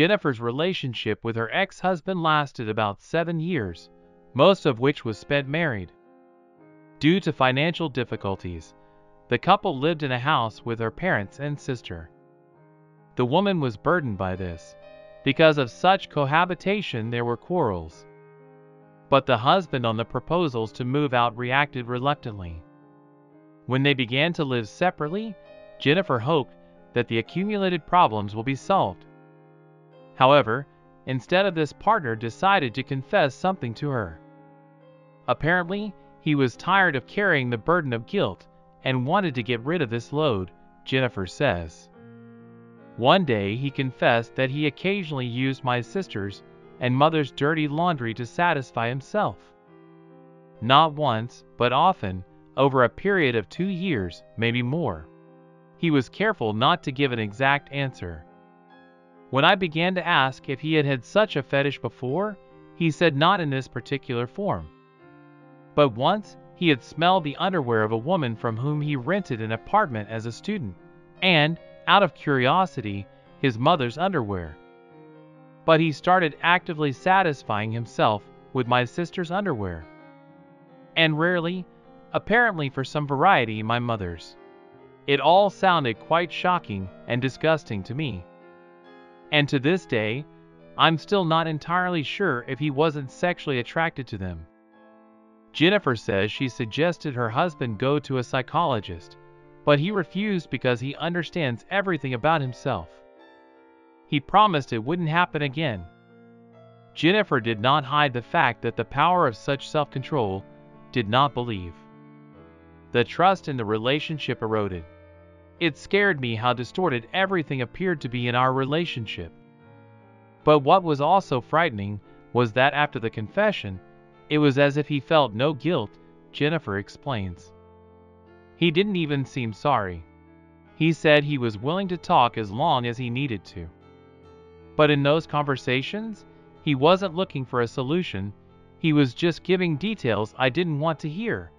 Jennifer's relationship with her ex-husband lasted about seven years, most of which was spent married. Due to financial difficulties, the couple lived in a house with her parents and sister. The woman was burdened by this. Because of such cohabitation there were quarrels. But the husband on the proposals to move out reacted reluctantly. When they began to live separately, Jennifer hoped that the accumulated problems will be solved. However, instead of this partner decided to confess something to her. Apparently, he was tired of carrying the burden of guilt and wanted to get rid of this load, Jennifer says. One day he confessed that he occasionally used my sister's and mother's dirty laundry to satisfy himself. Not once, but often, over a period of two years, maybe more. He was careful not to give an exact answer. When I began to ask if he had had such a fetish before, he said not in this particular form. But once he had smelled the underwear of a woman from whom he rented an apartment as a student, and, out of curiosity, his mother's underwear. But he started actively satisfying himself with my sister's underwear. And rarely, apparently for some variety, my mother's. It all sounded quite shocking and disgusting to me. And to this day, I'm still not entirely sure if he wasn't sexually attracted to them. Jennifer says she suggested her husband go to a psychologist, but he refused because he understands everything about himself. He promised it wouldn't happen again. Jennifer did not hide the fact that the power of such self-control did not believe. The trust in the relationship eroded. It scared me how distorted everything appeared to be in our relationship. But what was also frightening was that after the confession, it was as if he felt no guilt, Jennifer explains. He didn't even seem sorry. He said he was willing to talk as long as he needed to. But in those conversations, he wasn't looking for a solution, he was just giving details I didn't want to hear.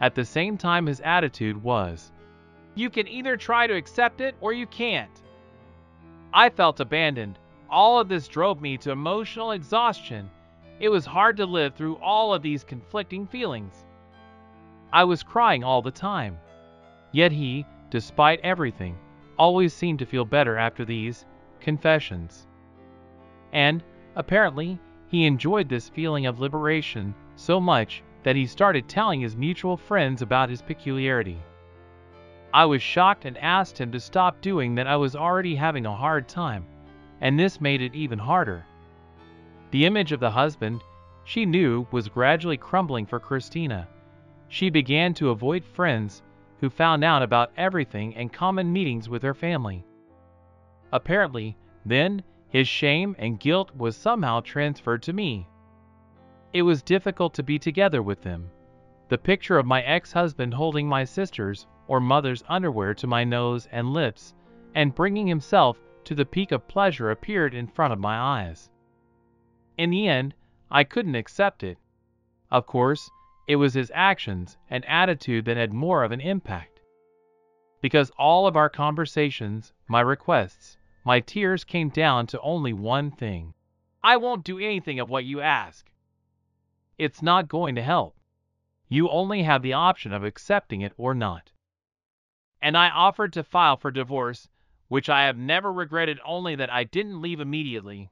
At the same time, his attitude was, you can either try to accept it or you can't. I felt abandoned. All of this drove me to emotional exhaustion. It was hard to live through all of these conflicting feelings. I was crying all the time. Yet he, despite everything, always seemed to feel better after these confessions. And, apparently, he enjoyed this feeling of liberation so much that he started telling his mutual friends about his peculiarity. I was shocked and asked him to stop doing that I was already having a hard time, and this made it even harder. The image of the husband, she knew, was gradually crumbling for Christina. She began to avoid friends who found out about everything and common meetings with her family. Apparently, then, his shame and guilt was somehow transferred to me. It was difficult to be together with them. The picture of my ex-husband holding my sister's or mother's underwear to my nose and lips, and bringing himself to the peak of pleasure appeared in front of my eyes. In the end, I couldn't accept it. Of course, it was his actions and attitude that had more of an impact. Because all of our conversations, my requests, my tears came down to only one thing. I won't do anything of what you ask. It's not going to help. You only have the option of accepting it or not and I offered to file for divorce, which I have never regretted only that I didn't leave immediately.